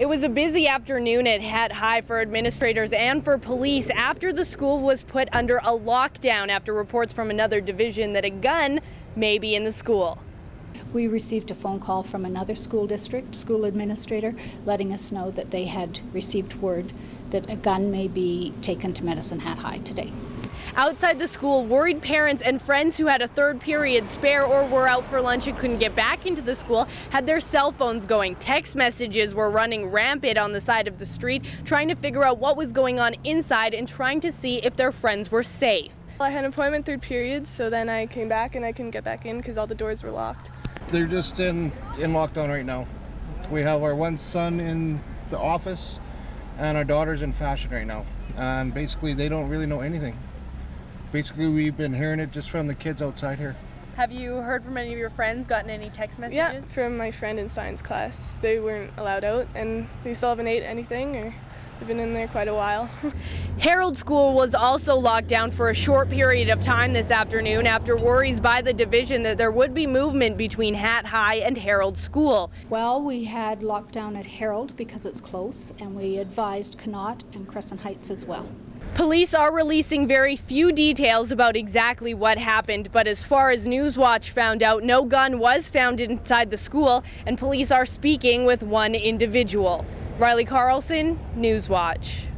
It was a busy afternoon at Hat High for administrators and for police after the school was put under a lockdown after reports from another division that a gun may be in the school. We received a phone call from another school district, school administrator, letting us know that they had received word that a gun may be taken to Medicine Hat High today. Outside the school, worried parents and friends who had a third period spare or were out for lunch and couldn't get back into the school had their cell phones going. Text messages were running rampant on the side of the street, trying to figure out what was going on inside and trying to see if their friends were safe. I had an appointment third period, so then I came back and I couldn't get back in because all the doors were locked. They're just in, in lockdown right now. We have our one son in the office and our daughter's in fashion right now. And basically, they don't really know anything. Basically, we've been hearing it just from the kids outside here. Have you heard from any of your friends, gotten any text messages? Yeah, from my friend in science class. They weren't allowed out and they still haven't ate anything or they've been in there quite a while. Herald School was also locked down for a short period of time this afternoon after worries by the division that there would be movement between Hat High and Herald School. Well, we had lockdown at Herald because it's close, and we advised Connaught and Crescent Heights as well. Police are releasing very few details about exactly what happened, but as far as Newswatch found out, no gun was found inside the school, and police are speaking with one individual. Riley Carlson, Newswatch.